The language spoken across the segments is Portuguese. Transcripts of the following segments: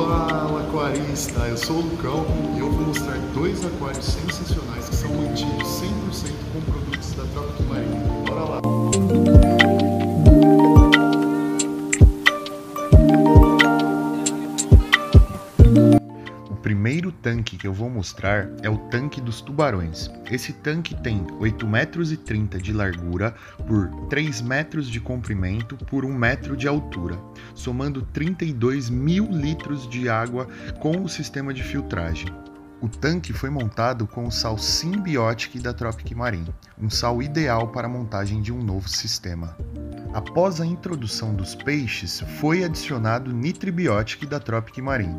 Fala aquarista, eu sou o Lucão e eu vou mostrar dois aquários sensacionais que são mantidos 100% primeiro tanque que eu vou mostrar é o tanque dos tubarões. Esse tanque tem 8,30 metros de largura por 3 metros de comprimento por 1 metro de altura, somando 32 mil litros de água com o sistema de filtragem. O tanque foi montado com o sal Symbiotic da Tropic Marine, um sal ideal para a montagem de um novo sistema. Após a introdução dos peixes, foi adicionado Nitribiotic da Tropic Marine.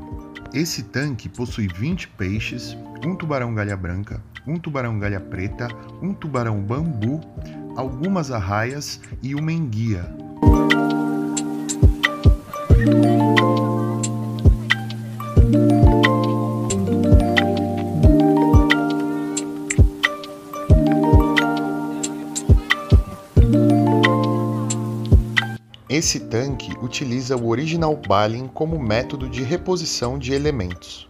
Esse tanque possui 20 peixes, um tubarão galha branca, um tubarão galha preta, um tubarão bambu, algumas arraias e uma enguia. Esse tanque utiliza o Original Baling como método de reposição de elementos.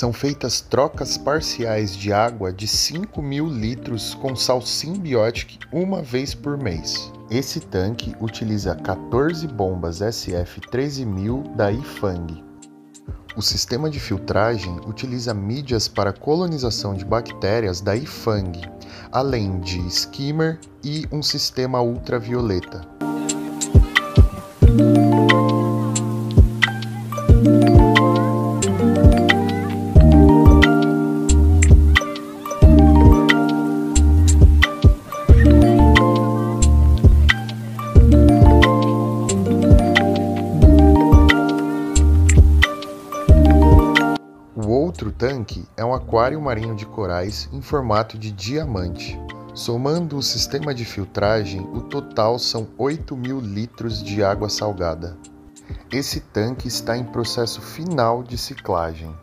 São feitas trocas parciais de água de 5 mil litros com sal Symbiotic uma vez por mês. Esse tanque utiliza 14 bombas SF 13000 da Ifang. O sistema de filtragem utiliza mídias para colonização de bactérias da Ifang, além de skimmer e um sistema ultravioleta. Tanque é um aquário marinho de corais em formato de diamante. Somando o sistema de filtragem, o total são 8 mil litros de água salgada. Esse tanque está em processo final de ciclagem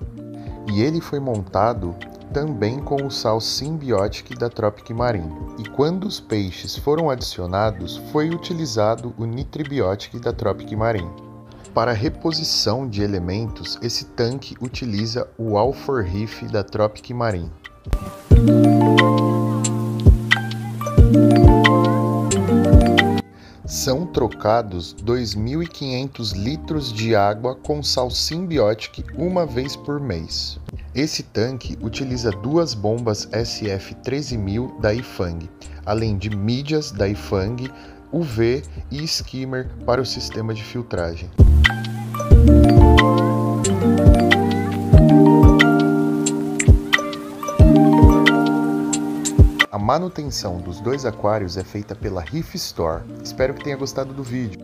e ele foi montado também com o sal Symbiotic da Tropic Marine. E quando os peixes foram adicionados, foi utilizado o Nitribiotic da Tropic Marine. Para reposição de elementos, esse tanque utiliza o Alfor Reef da Tropic Marine. São trocados 2.500 litros de água com sal Symbiotic uma vez por mês. Esse tanque utiliza duas bombas SF 13000 da Ifang, além de mídias da Ifang, UV e skimmer para o sistema de filtragem. A manutenção dos dois aquários é feita pela Reef Store. Espero que tenha gostado do vídeo.